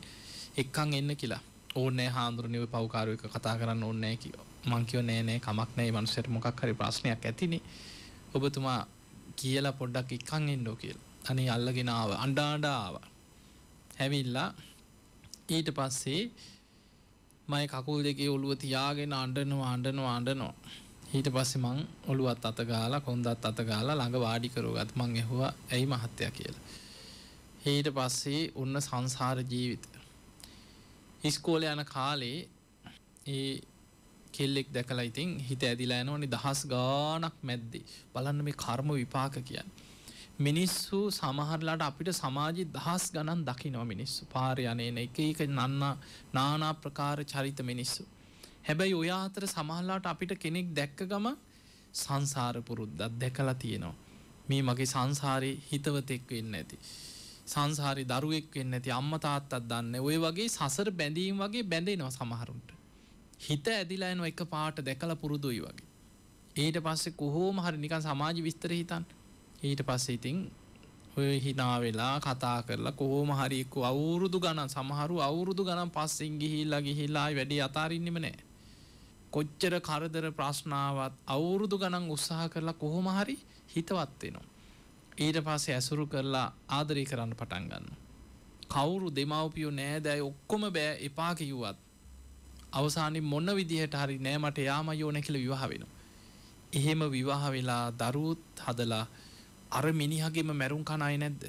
[SPEAKER 1] එක්කං එන්න කියලා. ඕනෑ හාමුදුරනිව පවකාරුව එක කතා කරන්න ඕන්නෑ කිය මංකිව නෑනෑ කමක් නෑ. මනුසයට මොකක් හරි ප්‍රශ්නයක් ඇතිනේ. ඔබතුමා කියලා පොඩ්ඩක් එක්කං එන්නෝ කියල්. අනේ අල්ලගෙනාව අන්ඩාඩාව හැවිල්ලා ඊට පස්සේ මයි කකුල් දෙකේ ඔළුව තියාගෙන අන්ඩනවා අන්ඩනවා අන්ඩනවා ඊට පස්සේ මං ඔළුවත් අතගාලා කොන්දත් අතගාලා ළඟ වාඩි කරුගත්. මං ඇහුවා ඇයි මහත්තයා? කියලා. ඊට පස්සේ උන්න සංසාර ජීවිත. ඉස්කෝල යන කාලේ ඒ කෙල්ලෙක් දැකලා ඉතින් හිත ඇදිලා යනවනි දහස් ගානක් මැද්දේ. බලන්න මේ කර්ම විපාක කියන්න. මිනිස්සු සමහරලාට අපිට සමාජි දහස් ගණන් දකිනව මිනිස්සු පාර යනන එක එක නන්න නානා ප්‍රකාර චරිත මිනිස්සු. හැබැයි ඔය අතර සමහල්ලාට අපිට කෙනෙක් දැක්ක ගම සංසාරපුරුද්දත් දැකලා තියෙනවා. මේ මගේ සංසාරය හිතවතෙක් වෙන්න ඇති. සංසාරි දරුවෙක් වෙන්න ඇති අම්ම තාත්තත් දන්න ඔය වගේ සසර බැඳීම් වගේ බැඳෙනවා සමහරුන්ට. හිත ඇදිලායන එක පාට දැකලා පුරුදුයි වගේ. ඊට පස්සේ කොහෝම හරි නිකන් සමාජ විස්තර හිතන් ඊට පස්සේ ඉතින් ඔය හිනා වෙලා කතා කරලා කොහෝම හරිකු අවුරුදු ගණන් සමහරු අවුරුදු ගනම් පස්සෙන් ගිහිල්ලා ගිහිල්ලා වැඩි අතාරින්නෙම නෑ. කොච්චර කරදර ප්‍රශ්නාවත් අවුරුදු ගණන් උත්සාහ කරලා කොහොම හරි හිතවත් වෙනවා. ඊට පස්සේ ඇසුරු කරලා ආදරී කරන්න පටන් ගන්න. කවුරු දෙමව්පියෝ නෑදැයි ඔක්කොම බෑ එපා කිව්වත් අවසානි මොන්න විදිහට හරි නෑමට යාම යෝන කියල විවාහ වෙනවා. එහෙම විවාහ වෙලා දරුත් හදලා අර මිනිහගේම මැරුම් කනයි නැද්ද?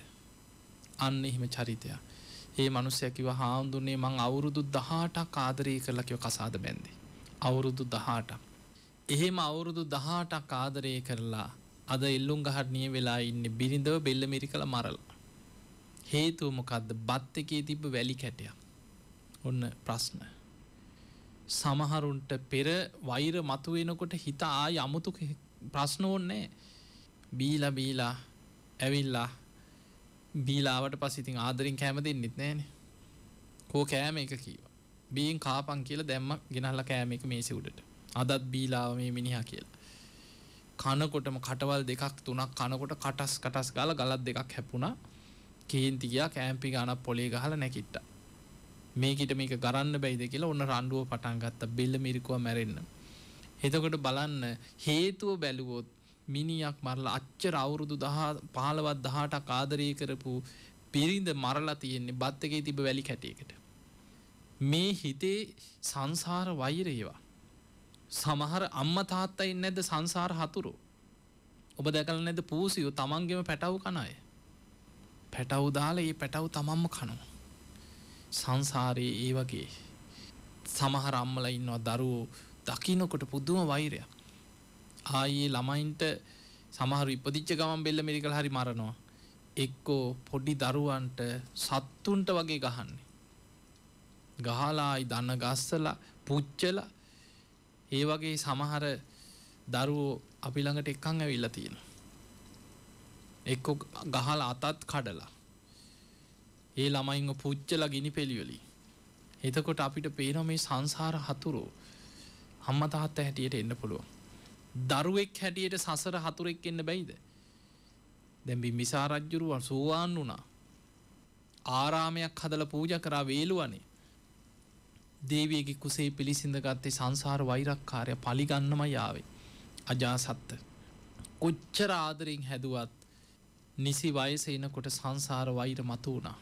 [SPEAKER 1] අන්න එහෙම චරිතය ඒ මනුස්සයකිව හාමුදුරනේ මං අවුරුදු දහටක් ආදරී කරලකිව කසාද බැන්දි. අවුරුදු දහටක්. එහෙම අවුරුදු දහටක් ආදරය කරලා අද එල්ලුම් ගහට නිය වෙලා ඉන්න බිරිඳව බෙල්ල මිරි කළ මරල. හේතුව මොකක්ද බත් එකේ තිබ්බ වැලි කැටයක්. ඔන්න ප්‍රශ්න. සමහරුන්ට පෙර වෛර මතුවෙනකොට හිත ආය අමුතු ප්‍රශ්න ඕන්නේ බීලා බීලා ඇවිල්ලා බීලාවට පසිතින් ආදරින් කෑම දෙන්නෙත් නෑන කෝ කෑම එක කීව. බීන් කාපන් කියල දැම්ම ගෙනහල්ල කෑම එක මේසි උඩට. අදත් බීලාව මේ මිනිහා කියලා. කනකොටම කටවල් දෙකක් තුනක් කනකොට කටස් කටස් ගල ගලත් දෙකක් හැපුණා කේන්තිගයා කෑම්පි ගාන පොලේ ගහල නැකිට්ට මේකට මේක ගරන්න බැයිද කියලා ඔන්න රණ්ඩුව පටන් ගත්ත. බෙල්ල මිරිකුව මැරෙන්න්න එතකොට බලන්න හේතුව බැලුවොත් මිනිියක් මරලා අච්චර අවුරුදු පාලවත් දහටක් ආදරය කරපු පිරිඳ මරලා තියෙන්නේ බත් එකේ තිබ වැලි කැටයකට. මේ හිතේ සංසාර වෛරේවා. සමහර අම්ම තාත්තයි නැද සංසාර හතුරු. ඔබ දැකල නැද පූසියෝ තමන්ගෙම පැටව් කනය. පැටව් දාලා ඒ පැටව් තමම්ම කනවා. සංසාරයේ ඒ වගේ සමහර අම්මල ඉන්නවා දරුවෝ දකිනකොට පුද්දුම වෛරයක්. ආයේ ළමයින්ට සමහරු ඉපදිච්ච ගමන් බෙල්ල මිරිකල් හරි මරනවා. එක්කෝ පොඩි දරුවන්ට සත්තුන්ට වගේ ගහන්නේ. ගහලායි දන්න ගස්සලා පුච්චල ඒ වගේ සමහර දරුවෝ අපි ළඟට එක්කං ඇවිල්ලා තියෙන. එක්කො ගහල අතත් කඩලා. ඒ ළමයින්ව පුච්චල ගිනි පෙළියොලි. එතකොට අපිට පේන මේ සංසාර හතුරෝ හම්ම තාත්ත හැටියට එන්න පුළුව. දරුවෙක් හැටියට සසර හතුරෙක් එන්න බැයිද. දැම්බි මිසාරජ්ජුරුවන් සූවාන් වුණා. ආරාමයක් හදල පූජ කරා වේලුවනේ. දේවයගේ කුසේ පිළිසිඳ ගත්තේ සංසාර වෛරක්කාරය පලිගන්නම යාවේ. අජාසත්ත. කොච්චර ආදරින් හැදුවත් නිසි වයස එනකොට සංසාර වෛර මතු වුණා.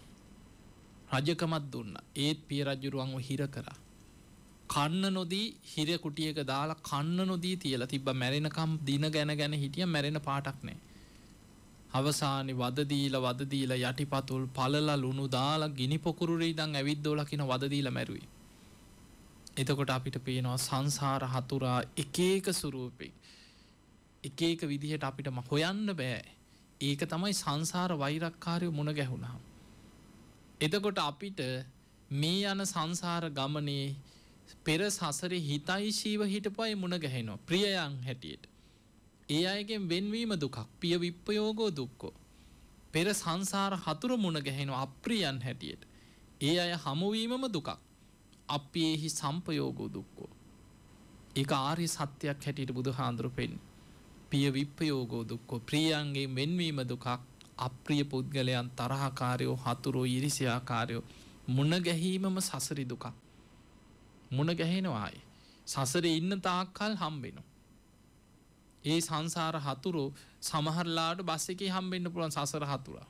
[SPEAKER 1] රජකමත් දුන්න ඒත් පිය රජ්ජුරුවන්ව හිර කරා. කන්න නොදී හිර කුටියක දාලා කන්න නොදී තියලා තිබ මැරෙනකම් දින ගැන ගැන හිටිය මැරෙන පාටක් නෑ. අවසානි වදදීල වදදීල යටිපතුල් පලල ලුණු දාලා ගිනි පොකුරුරේ දං ඇවිද්දෝලකින වදදීල මැරුවේ. එතකොට අපිට පේනවා සංසාර හතුරා එකේක සුරූපෙක් එක එක විදිහට අපිට ම හොයන්න බෑ ඒක තමයි සංසාර වෛරක්කාරය මුණ ගැහුණාම්. එතකොට අපිට මේ යන සංසාර ගමනේ පෙර සසරේ හිතයිශීව හිටපයි මුණ ගැහෙනවා ප්‍රියයන් හැටියට. ඒ අයගෙන් වෙන්වීම දුකක් පිය විප්පයෝගෝ දුක්කෝ. පෙර සංසාර හතුර මුණ ගැහෙනවා අප්‍රියන් හැටියට. ඒ අය හමුවීමම දුකක්. අපේහි සම්පයෝගෝ දුක්කෝ. ඒ ආරි සත්‍යයක් හැටියට බුදු හාන්දුරුපෙන්. පිය විප්පයෝගෝ දුක්කෝ ප්‍රියන්ගේ මෙන්වීම දුකක් අප්‍රිය පුද්ගලයන් තරහකාරයෝ හතුරෝ ඉරිසියාකාරයෝ මුණ ගැහීමම සසරි දුකක්. මුණ ගැහෙනවායි. සසර ඉන්න තාක්කල් හම්බෙනු. ඒ සංසාර හතුරු සමහරලාට බස්ස එක හම්බෙන්න්න පුළුවන් සසර හතුරා.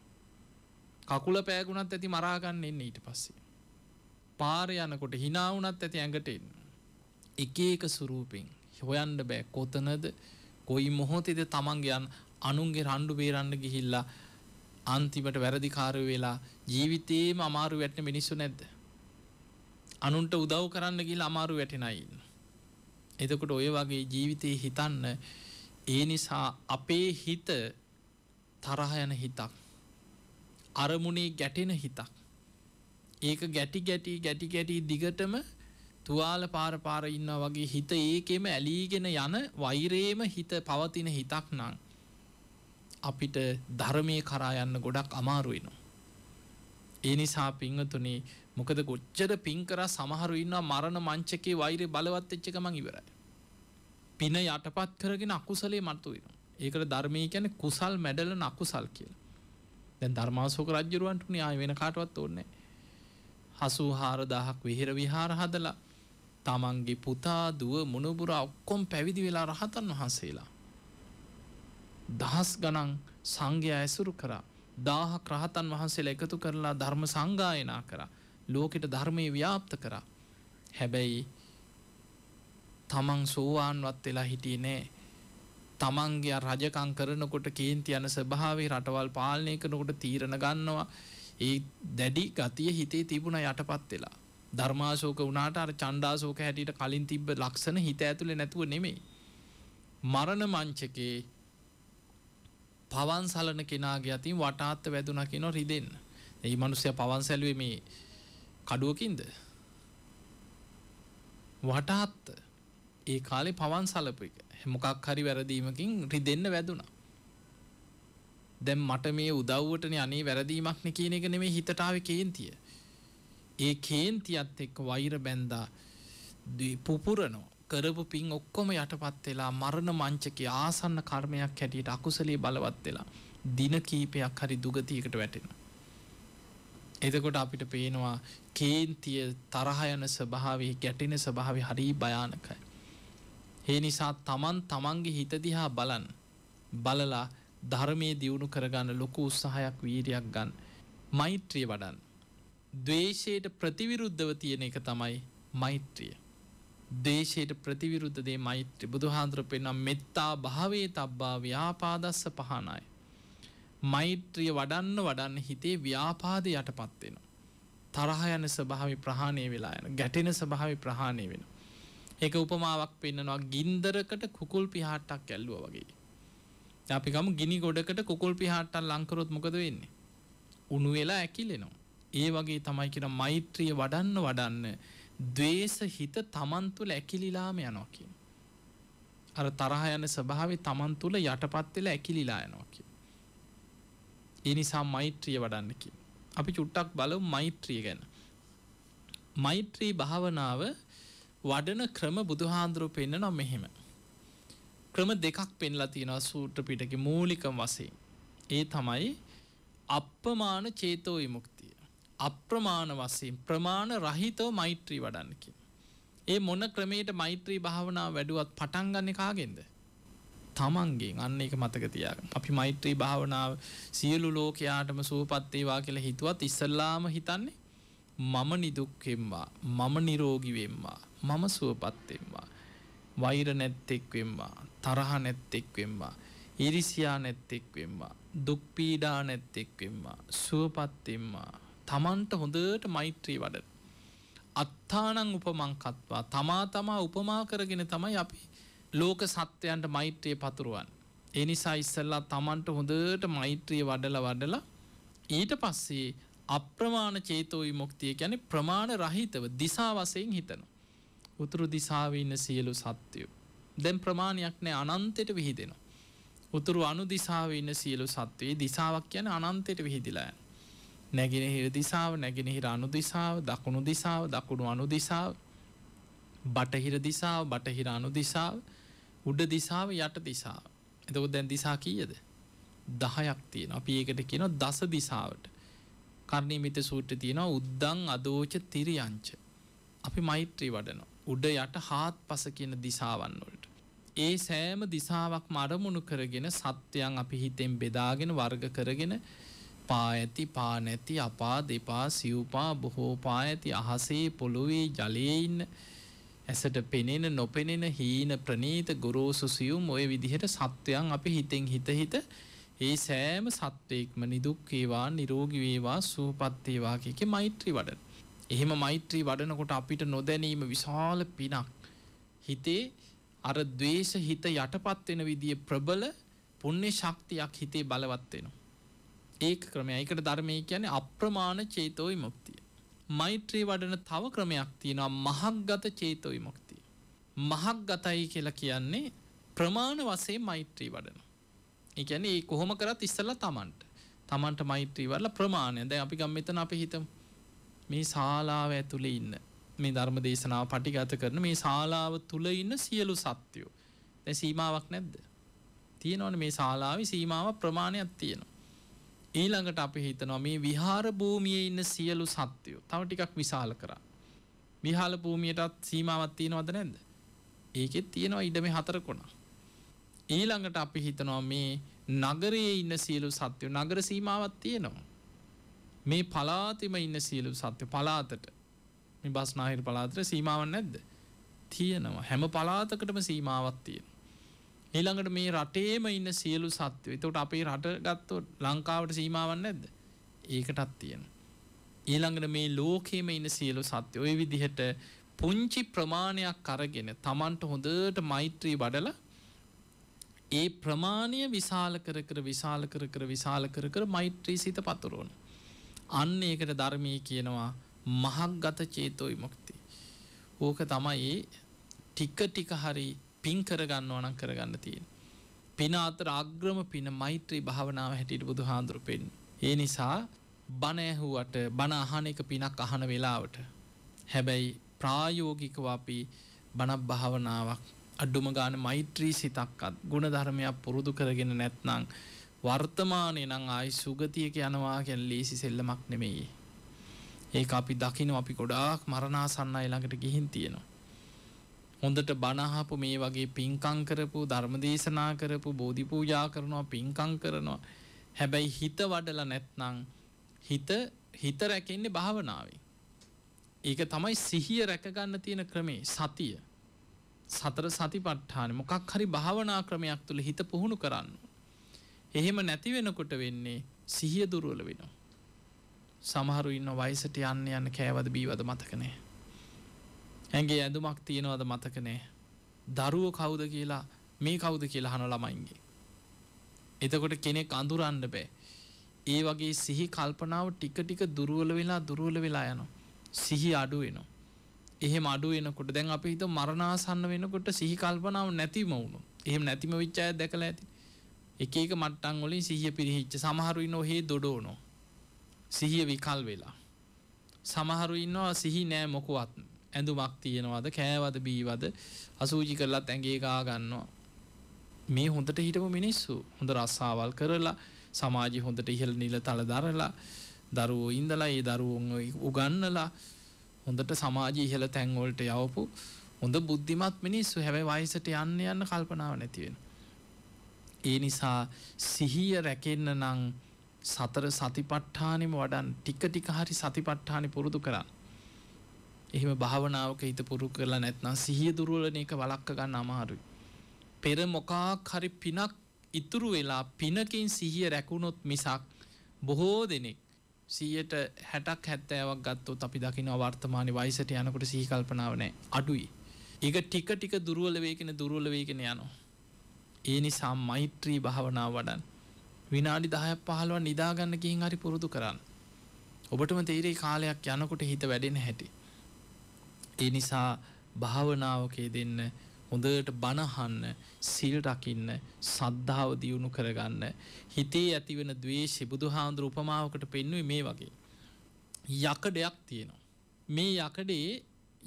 [SPEAKER 1] කකුල පෑගුණත් ඇති මරාගන්න එන්න ඊට පස්සේ. පාර යනකොට හිනාවනත් ඇති ඇඟටෙන්. එක එක සුරූපෙන් හොයන්ඩ බෑ කොතනද කොයි මොහොතෙද තමන්ගේයන් අනුන්ගේ රණ්ඩු බේරන්න ගිහිල්ලා අන්තිමට වැරදිකාරය වෙලා ජීවිතේම අමාරු වැටන මිනිස්සු නැද්ද. අනුන්ට උදව් කරන්න ගිල් අමාරු වැටෙනයින්. එතකොට ඔය වගේ ජීවිතයේ හිතන්න ඒ නිසා අපේ හිත තරහ යන හිතක්. අරමුණේ ගැටෙන හිතක්. ඒක ගැටි ගැටි ගැටි ගැටි දිගටම තුවාල පාර පාර ඉන්න වගේ හිත ඒකෙම ඇලීගෙන යන වෛරේම හිත පවතින හිතක් නං. අපිට ධර්මය කරා යන්න ගොඩක් අමාරුවෙනවා. ඒ නිසා පිංහතුනේ මොකද ගොච්චර පින්කර සමහරු ඉන්නවා මරණ මංචකේ වෛරය බලවත් එච්චකමං ඉවරයි. පින යටපත් කරගෙන අකුසලේ මතු වෙන. ඒකට ධර්මය කැන කුසල් මැඩල නකුසල් කියල. දැන් ධර්මාසෝක රජ්ජරුවන්ටුනි ආය වෙන කාටවත් ඕන්නේ. හසු හාරදාහක් විහිර විහාර හදලා තමන්ගේ පුතා දුව මුණපුර ඔක්කොම් පැවිදි වෙලා රහතන් වහන්සේලා. දහස් ගනන් සංඝය ඇසුරු කරා දාහ ක්‍රහතන් වහන්සේලා එකතු කරලා ධර්ම සංගායනා කරා. ලෝකෙට ධර්මය ව්‍යාප්ත කරා. හැබැයි තමන් සෝවාන්වත් වෙලා හිටිය නෑ. තමන්ගේ රජකං කරනකොට කේන්ති යන ස්භාවේ රටවල් පාලනය කරනකොට තීරණ ගන්නවා. ඒ දැඩි ගතිය හිතේ තිබුණ යටපත් වෙලා. ධර්මාශෝක වනාට අර චණ්ඩාසෝක හැටියට කලින් තිබ්බ ලක්ෂණ හිත ඇතුළ නැතුව නෙමෙයි. මරණ මංචකේ පවන් සලන කෙනාගේ අතින් වටාත්ත වැදුන කිනො රිදෙන්. ඒ මනුස්සය පවන් සැලුවේ මේ කඩුවකින්ද. වටාත්ත ඒ කාලේ පවන් සලප එක මොකක් හරි වැරදීමකින් රිදෙන්න වැදුනා. දැම් මට මේ උදව්වටන අනේ වැරදීමක්න කියන එක නෙමේ හිතටාව කේන්තිය. ඒ කේන්තියත් එක්ක වෛර බැන්දා පුපුරනෝ කරපු පින් ඔක්කොම යටපත් වෙලා මරණ මංචක ආසන්න කර්මයක් හැටියට අකුසලේ බලවත් වෙලා දින කීපයක් හරි දුගතියකට වැටෙන. එතකොට අපිට පේනවා කේන්තිය තරහයන ස්වභාවේ ගැටෙන ස්වභාව හරි භයානකයි. ඒ නිසා තමන් තමන්ගේ හිතදිහා බලන් බලලා ධර්මය දියුණු කරගන්න ලොකු උත්සාහයක් වීරයක් ගන්න මෛත්‍රිය වඩන් දවේශයට ප්‍රතිවිරුද්ධව තියෙන එක තමයි මෛත්‍රිය දේශයට ප්‍රතිවිරුද්ධදේ මෛත්‍ර බුදුහාන්දුර පෙන්නම් මෙත්තා භාවේ තබ්බා ව්‍යාපාදස්ස පහනයි. මෛත්‍රිය වඩන්න වඩන්න හිතේ ව්‍යාපාද යටපත්වෙන. තරහ යන ස්භාවි ප්‍රහණය වෙලා යන ගැටෙන ස්භාවි ප්‍රහණය වෙන. එක උපමාවක් පෙන්න්නනවා ගින්දරකට කුකුල් පිහාට්ටක් ඇල්ලුව වගේ. අපිකම ගිනි ගොඩකට කුකුල් පිහාට්ටල් ලංකරොත් මොකද වෙන්නේ. උුණු වෙලා ඇකිලෙනවා. ඒ වගේ තමයි කියෙන මෛත්‍රිය වඩන්න වඩන්න දවේශ හිත තමන් තුළ ඇකිලිලාම යනොකින්. අර තරහ යන ස්වභාවේ තමන් තුළ යටපත් වෙලා ඇකිලිලා යනවා කිය. ඒ නිසා මෛත්‍රිය වඩන්න කිය. අපි චුට්ටක් බලමු මෛත්‍රිය ගැන. මෛත්‍රී භාවනාව වඩන ක්‍රම බුදුහාන්දුරුව පෙන්න්නනවා මෙහෙම. ක්‍රම දෙකක් පෙන්ලා තියෙනවා සූට්‍ර පිටක මූලිකම් වසේ. ඒ තමයි අප්‍රමාණ චේතෝ විමුක්තිය. අප්‍රමාණ වසයෙන් ප්‍රමාණ රහිතව මෛත්‍රී වඩන්නකි. ඒ මොන ක්‍රමයට මෛත්‍රී භාවනාව වැඩුවත් පටන්ගන්න කාගෙන්ද. තමන්ගේ අන්න එක මතකතියාග අපි මෛත්‍රී භාවනාව සියලු ලෝකයාටම සූපත්තේවා කියලා හිතුවත් ඉස්සල්ලාම හිතන්නේ මම නිදුක්කෙම්වා මම නිරෝගිවෙම්වා මම සුවපත්තෙම්වා වෛර නැත්තෙක්වෙම්වා තරහ නැත්තෙක්වෙම්වා ඉරිසියා නැත්තෙක්වෙම්වා දුක්පීඩා නැත්තෙක්වෙම්වා සුවපත්තෙම්වා තමන්ට හොඳට මෛත්‍රී වඩ අත්තානං උපමංකත්වා තමා තමා උපමා කරගෙන තමයි අපි ලෝක සත්‍යයන්ට මෛත්‍රිය පතුරුවන්. එනිසා ඉස්සල්ලා තමන්ට හොඳට මෛත්‍රිය වඩල වඩලා ඊට පස්සේ අප්‍රමාණ චේතෝයි මොක්තිය ගැන ප්‍රමාණ රහිතව දිසා වසයෙන් හිතන. උතුරු දිසාව ඉන්න සියලු සත්‍යයෝ. දැන් ප්‍රමාණයක් නෑ අනන්තයට විහිදෙනවා. උතුරු අනු දිසාව ඉන්න සියලු සත්වයේ දිසාවක් කියන අනන්තයට විහිදිලායන්. නැගෙනහිර දිසාව නැගෙනහිර අනු දිසාව දකුණු දිසාව දකුණු අනු දිසාව බටහිර දිසාව බටහිර අනු දිසාව උඩ දිසාව යට දිසාව. එතකො දැන් දිසා කීයද? දහයක් තියෙන අපි ඒකට කියන දස දිසාවට. කර්ණීමිත සූට්‍ර තියෙනවා උද්දං අදෝච තිරියංච. අපි මෛත්‍රී වඩන උඩ යට හාත් පස කියන දිසාවන්නවලට ඒ සෑම දිසාවක් මරමුණු කරගෙන සත්‍යයන් අපි හිතෙන් බෙදාගෙන වර්ග කරගෙන පා ඇති පා නැති අපා දෙපා සිව්පා බොහෝ පා ඇති අහසේ පොළොවේ ජලයඉන්න ඇසට පෙනෙන නොපෙනෙන හීන ප්‍රනීත ගොරෝසු සියුම් ඔය විදිහට සත්වයන් අපි හිතෙන් හිත හිත ඒ සෑම සත්වයෙක්ම නිදුක්කේවා නිරෝගිවේවා සූපත්තේවා කියක මෛත්‍රී වඩ. එහෙම මෛත්‍රී වඩනකොට අපිට නොදැනීම විශාල පිනක්. හිතේ අර දවේශ හිත යටපත්වෙන විදිිය ප්‍රබල පුුණ්‍ය ශක්තියක් හිතේ බලවත්වෙනවා. ඒක ක්‍රමයයිකට ධර්මය කියන්නේ අප්‍රමාණ චේතෝයි මුක්තිය. මෛත්‍රී වඩන තව ක්‍රමයක් තියෙනවා මහක්ගත චේතෝයි මුක්තිය. මහක් ගතයි කියලා කියන්නේ ප්‍රමාණ වසේ මෛත්‍රී වඩන. එකන ඒ කොහොම කරත් ඉස්සල්ල තමන්ට තමන්ට මෛත්‍රී වරල ප්‍රමාණය. දැ අපි ගම්මතන අපි හිතම. මේ ශාලාව ඇතුළේ ඉන්න මේ ධර්ම දේශනාව පටිගත කරන මේ ශාලාව තුළ ඉන්න සියලු සත්‍යයෝ දැ සීමාවක් නැද්ද? තියෙනවන මේ ශාලාව සීමාව ප්‍රමාණයක් තියෙනවා. ඊළඟට අපි හිතනවා මේ විහාර භූමිය ඉන්න සියලු සත්‍යයෝ තව ටිකක් විශාල කරා. විහාල භූමියටත් සීමාවත් තියෙනවද නැද්ද. ඒකෙත් තියෙනවා ඉඩම හතර කොනා. ඊළඟට අපි හිතනවා මේ නගරයේ ඉන්න සියලු සත්‍යයෝ නගර සීමාවත් තියෙනවා. මේ පලාතිම ඉන්න සියලු සත්‍ය පලාතට මේ බස්නාහිර පලාතර සීමාවන් නැද්ද. තියෙනවා හැම පලාතකටම සීමාවත් තියෙන. ඊළඟට මේ රටේම ඉන්න සියලු සත්ව තොට අපේ රට ගත්තොත් ලංකාවට සීමාවන්න ඇද ඒකටත් තියෙන. ඊළඟට මේ ලෝකේම ඉන්න සියලු සත්‍ය ඔය විදිහට පුංචි ප්‍රමාණයක් කරගෙන තමන්ට හොඳට මෛත්‍රී බඩල ඒ ප්‍රමාණය විශාල කර කර විශාල කර කර විශාල කර කර මෛත්‍රී සිත පතුරුවන. අන්න ඒකට ධර්මය කියනවා මහක් ගත චේතෝයි මොක්ති. ඕක තමයි ටික්ක ටික හරි පින් කරගන්න ඕනන් කරගන්න තියෙන. පින අතර අග්‍රම පින මෛත්‍රී භාවනාව හැටියට බුදු හාන්දුරුපෙන්. ඒ නිසා බණඇහුවට බණ අහන එක පිනක් අහන වෙලාවට. හැබැයි ප්‍රායෝගිකව අපි බණක් භාවනාවක් අඩුම ගාන මෛත්‍රී සිතක්කත් ගුණ ධර්මයක් පුරුදු කරගෙන නැත්නං වර්තමානය නං ආයි සුගතියක යනවා ගැන් ලේසි සෙල්ලමක් නෙමෙයි. ඒ අපි දකින අපි ගොඩාක් මරණාසන්න ළඟට ගිහින් තියෙනවා. හොඳට බණහපු මේ වගේ පින්කං කරපු ධර්මදේශනා කරපු බෝධි පූජා කරනවා පින්කං කරනවා. හැබැයි හිත වඩල නැත්නං හිත හිත රැකෙන්නේ භාවනාවේ ඒක තමයි සිහිය රැකගන්න තියෙන ක්‍රමේ සතිය. සතර සති පට්ඨාන මොකක් හරි භාවනා ක්‍රමයක් තුළ හිත පුහුණු කරන්න. එහෙම නැති වෙනකොට වෙන්නේ සිහිය දුරුවල වෙනවා. සමහරු ඉන්න වයිසට යන්න යන්න කෑවද බීවද මතකනේ ඇගේ ඇඳුමක් තියෙනවද මතකනේ දරුව කවුද කියලා මේ කවුද කියලා හන ළමයින්ගේ. එතකොට කෙනෙක් අඳුරන්න බෑ. ඒ වගේ සිහි කල්පනාව ටික ටික දුරුවල වෙලා දුරුවල වෙලා යනවා. සිහි අඩු වෙනවා. එහෙම අඩු වෙනකොට දැන් අපි හිත මරණාසන්න වෙනකොට සිහි කල්පනාව නැතිම වුණු එහෙම නැතිම වෙච්ච අය දැකලා ඇති එක එක මට්ටම් වලින් සිහිය පිරිහිච්ච සමහරු ඉන්න ඔහේ දොඩෝනෝ සිහිය විකල් වෙලා සමහරු ඉන්නවා සිහි නෑ මොකවත් ඇඳුමක් තියෙනවද කෑවද බීවද අසූචි කරලත් ඇගේ ගා ගන්නවා මේ හොඳට හිටපු මිනිස්සු හොඳ රස්සාවල් කරලා සමාජි හොඳට ඉහළ නිල තල දරලා දරුවෝ ඉඳලා ඒ දරුවන් උගන්නලා හොඳට සමාජ ඉහළ තැන්වලට යවපු හොඳ බුද්ධිමත් මිනිස්සු හැබැයි වයසට යන්න යන්න කල්පනාව නැතිවෙන. ඒ නිසා සිහිය රැකෙන්න නං සතර සතිපට්ඨානෙම වඩන් ටික ටික හරි සතිපට්ඨානි පුරුදු කරන්න. එහෙම භාවනාවක හිත පුරු කරලා නැත්නම් සිහිය දුරුවලන එක වලක්ක ගන්න අමාරුයි. පෙර මොකාක් හරි පිනක් ඉතුරු වෙලා පිනකින් සිහිය රැකුණොත් මිසක් බොහෝ දෙනෙක් සීයට හැටක් හැත්තෑවක් ගත්තොත් අපි දකින වර්තමාන වයිසට යනකොට සීකල්පනාව නෑ අඩුයි. ඒක ටික ටික දුරුවල වේකෙන දුරුවල වේගෙන යනවා. ඒ නිසා මෛත්‍රී භාවනාව වඩන් විනාඩි දහයක් පහළුව නිදාගන්න ගිහින් හරි පුරුදු කරන්න. ඔබටම තේරේ කාලයක් යනකොට හිත වැඩෙන හැටි. ඒ නිසා භාවනාවකේ දෙන්න හොඳට බණහන්න සිල් රකින්න සද්ධාව දියුණු කරගන්න හිතේ ඇතිවෙන දවේශ බුදු හාන්දුර උපමාවකට පෙන්නුව මේ වගේ. යකඩයක් තියෙනවා. මේ යකඩේ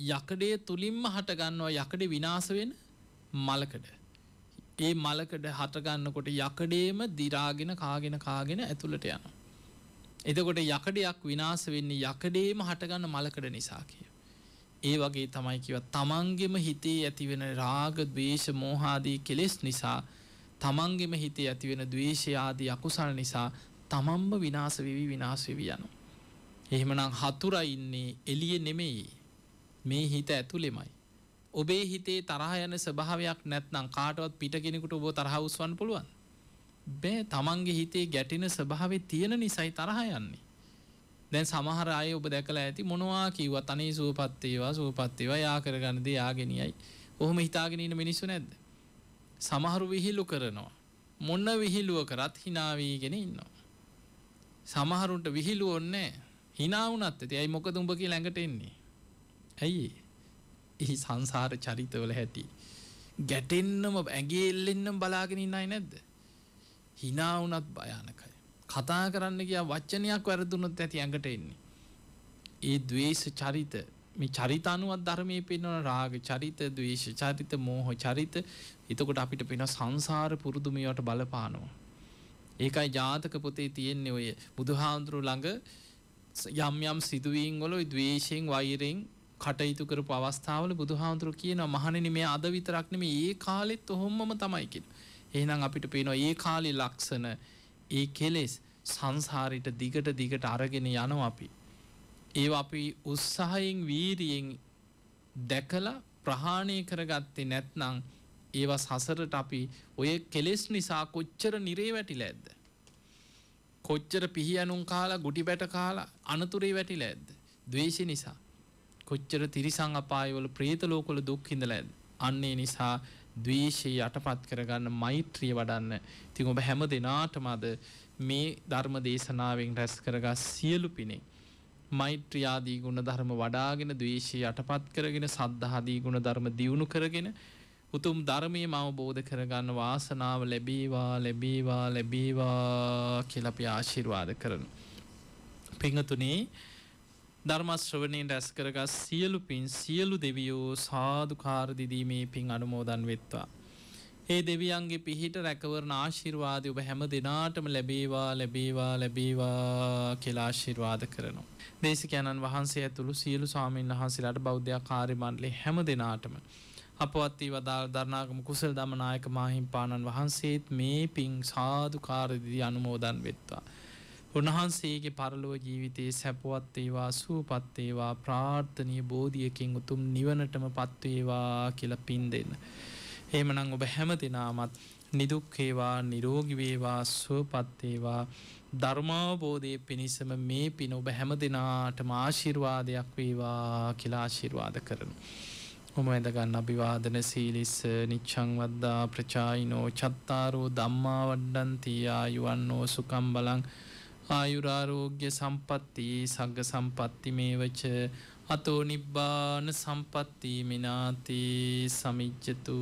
[SPEAKER 1] යකඩේ තුළින්ම හටගන්නවා යකඩ විනාසවෙන මලකඩ. ඒ මලකඩ හටගන්නකොට යකඩේම දිරාගෙන කාගෙන කාගෙන ඇතුළට යන. එතකොට යකඩයක් විනාස වෙන්නේ යකඩේම හටගන්න මලකඩ නිසා කිය. ඒ වගේ තමයි කිව තමන්ගෙම හිතේ ඇතිවෙන රාග දවේශ මෝහාදී කෙලෙස් නිසා තමන්ගෙම හිතේ ඇතිවෙන දවේශයාදී අකුසල් නිසා තමම්ම විනාස වෙවි විනාශවෙවි යනු. එහෙමනම් හතුර ඉන්නේ එලිය නෙමෙයි මේ හිත ඇතුළෙමයි. ඔබේ හිතේ තරහ යන ස්භාවයක් නැත්නම් කාටවත් පිට කෙනෙකුට ඔබ තරහවස්වන් පුළුවන්. බෑ තමන්ගේ හිතේ ගැටින ස්භාවේ තියෙන නිසයි තරහ යන්නේ. දැන් සමහර අය ඔබ දැකලා ඇති මොනවා කිව්වත් අනේ සුවපත්තේවා සුවපත්තේවා යා කරගන්න දේ යාගෙනියයි. ඔහොම හිතාගෙන ඉන්න මිනිස්සු නැද්ද? සමහරු විහිළු කරනවා. මොන විහිළුව කරත් hina වීගෙන ඉන්නවා. සමහරුන්ට විහිළුව ඕනේ hina වුණත් ඇති. අයි මොකද උඹ කියලා ළඟට එන්නේ? ඇයි? එහි සංසාර චරිතවල හැටි. ගැටෙන්නම ඇගේ එල්ලෙන්නම් බලාගෙන ඉන්නයි නැද්ද? hina වුණත් භයානකයි. කතා කරන්න කියා වච්චනයක් වැරදුනොත් ඇති ඇඟට එන්නේ. ඒ දවේශ චරිත මේ චරිත අනුවත් ධර්මය පෙන්වන රාග චරිත දවේශ චරිත මෝහ චරිත එතකොට අපිට පෙන සංසාර පුරුදුමියට බලපානවා. ඒකයි ජාතක පොතේ තියෙන්නේ ඔය බුදුහාන්දුරු ළඟ යම් යම් සිදුවීන් වල දවේශයෙන් වෛරෙන් කටයුතු කරපු අවස්ථාවල බුදුහාන්දුරු කියන මහණෙනි මේ අද විතරක් නෙමෙයි ඒ කාලෙත් ඔහොමම තමයි කියන. එහෙනම් අපිට පේනවා ඒ කාලේ ලක්ෂණ ඒ කෙලෙස් සංසාරිට දිගට දිගට අරගෙන යනව අපි. ඒ අපි උත්සාහයෙන් වීරියෙන් දැකලා ප්‍රහාණය කරගත්තේ නැත්නං ඒවා සසරට අපි ඔය කෙලෙස් නිසා කොච්චර නිරේ වැටිල ඇද්ද. කොච්චර පිහියනුම් කාලා ගුටි බැට කාලා අනතුරේ වැටිල ඇද්ද. දවේශ නිසා. කොච්චර තිරිසං අපායවල ප්‍රේතලෝකොල දුක් හිඳල ඇද. අන්නේ නිසා දවේශය යටපත් කරගන්න මෛත්‍රිය වඩන්න තින් ඔබ හැම දෙනාටමද මේ ධර්ම දේශනාවෙන් රැස් කරගා සියලු පිනේ. මෛත්‍රියාදී ගුණ ධර්ම වඩාගෙන දවේශය යටපත් කරගෙන සද්ධහාදී ගුණ ධර්ම දියුණු කරගෙන උතුම් ධර්මය මවබෝධ කරගන්න වාසනාව ලැබීවා ලැබීවා ලැබීවා කියලපි ආශිර්වාද කරනු. පිංහතුනේ ධර්මශ්‍රවනයෙන් රැස් කරගත් සියලු පින් සියලු දෙවියෝ සාධකාරදිදීමේ පින් අනුමෝදන් වෙත්වා. ඒ දෙවියන්ගේ පිහිට රැකවරණ ආශිර්වාද ඔබ හැම දෙනාටම ලැබේවා ලැබේවා ලැබේවා කෙලාශිර්වාද කරනවා. දේශකයණන් වහන්සේ ඇතුළු සියලු සාමීන් වහන්සේලාට බෞද්ධ කාර්යමණ්ඩලේ හැම දෙනාටම. අපවත්වී වදාල් ධර්නාගම කුසල් දමනායක මාහිම්පාණන් වහන්සේත් මේ පින් සාධකාරදිදී අනුමෝදන් වෙත්වා. උන්වහන්සේගේ පරලොව ජීවිතයේ සැපවත් ඒවා සූපත් ඒවා ප්‍රාර්ථනීය බෝධියකින් උතුම් නිවනටම පත්වේවා කියලා පින් දෙන්න. එහෙමනම් ඔබ හැම දිනාමත් නිදුක් වේවා නිරෝගී වේවා සුවපත් වේවා ධර්මාවබෝධයේ පිණිසම මේ පින ඔබ හැම දිනාටම ආශිර්වාදයක් වේවා කියලා ආශිර්වාද කරනවා. ඔම ඇඳගන්න අභිවාදන සීලිස්ස නිච්චං වද්දා ප්‍රචායිනෝ චත්තාරෝ ධම්මා වඩ්ඩන්ති ආයුවන්නෝ සුකම් බලං ආයුරාරෝග්‍ය සම්පත්ති සග්ග සම්පත්ති මේවච අතෝ නිබ්බාන සම්පත්ති මිනාති සමිච්ඡතු.